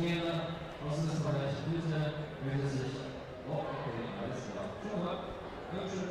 Jena aus dem Österreich bitte melde sich. Oh, okay, alles klar. Wünsche.